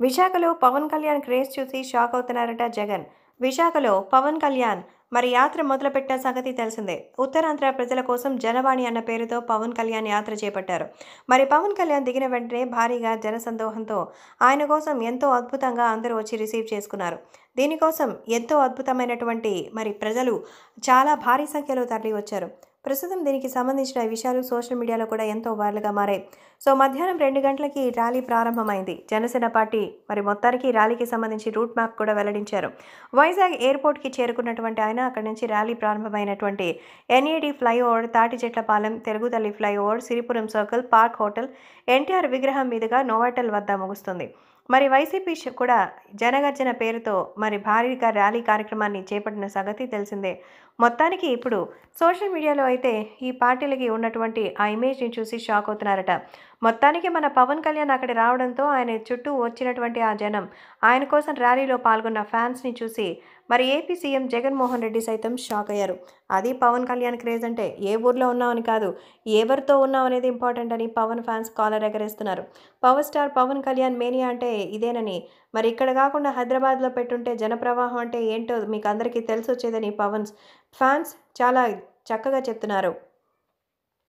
విశాఖలో పవన్ కళ్యాణ్ క్రేజ్ చూసి షాక్ అవుతున్నారట జగన్. విశాఖలో పవన్ కళ్యాణ్ మరి యాత్ర మొదలుపెట్టిన సంగతి తెలిసిందే. ఉత్తరాంధ్ర ప్రజల కోసం జనవాణి అన్న పేరుతో పవన్ కళ్యాణ్ యాత్ర చేపట్టారు. మరి పవన్ కళ్యాణ్ దిగిన వెంటనే భారీగా జనసందోహంతో ఆయన కోసం ఎంతో అద్భుతంగా అందరూ వచ్చి రిసీవ్ చేసుకున్నారు. దీనికోసం ఎంతో అద్భుతమైనటువంటి మరి ప్రజలు చాలా భారీ సంఖ్యలో తరలి వచ్చారు ప్రస్తుతం దీనికి సంబంధించిన విషయాలు సోషల్ మీడియాలో కూడా ఎంతో వైరల్గా మారాయి. సో మధ్యాహ్నం రెండు గంటలకి ర్యాలీ ప్రారంభమైంది. జనసేన పార్టీ మరి మొత్తానికి ర్యాలీకి సంబంధించి రూట్ మ్యాప్ కూడా వెల్లడించారు. వైజాగ్ ఎయిర్పోర్ట్కి చేరుకున్నటువంటి ఆయన అక్కడి నుంచి ర్యాలీ ప్రారంభమైనటువంటి NAD flyover Tati Chetlapalem Telugutalli flyover Siripuram circle park hotel NTR విగ్రహం మీదుగా నోవాటల్ వద్ద ముగుస్తుంది. మరి వైసీపీ కూడా జనగర్జన పేరుతో మరి భారీగా ర్యాలీ కార్యక్రమాన్ని చేపట్టిన సంగతి తెలిసిందే. మొత్తానికి ఇప్పుడు సోషల్ మీడియాలో అయితే ఈ పార్టీలకి ఉన్నటువంటి ఆ ఇమేజ్ని చూసి షాక్ అవుతున్నారట. మొత్తానికి మన పవన్ కళ్యాణ్ అక్కడ రావడంతో ఆయన చుట్టూ వచ్చినటువంటి ఆ జనం ఆయన కోసం ర్యాలీలో పాల్గొన్న ఫ్యాన్స్ని చూసి మరి ఏపీ సీఎం జగన్మోహన్ రెడ్డి సైతం షాక్ అయ్యారు. అది పవన్ కళ్యాణ్ క్రేజ్ అంటే ఏ ఊర్లో ఉన్నామని కాదు ఎవరితో ఉన్నాం అనేది ఇంపార్టెంట్ అని Pawan fans collar ఎగరేస్తున్నారు. Power star Pawan Kalyan mania అంటే ఇదేనని. మరి ఇక్కడ కాకుండా హైదరాబాద్లో పెట్టుంటే జనప్రవాహం అంటే ఏంటో మీకు అందరికీ తెలిసి వచ్చేదని ఫ్యాన్స్ చాలా చక్కగా చెప్తున్నారు.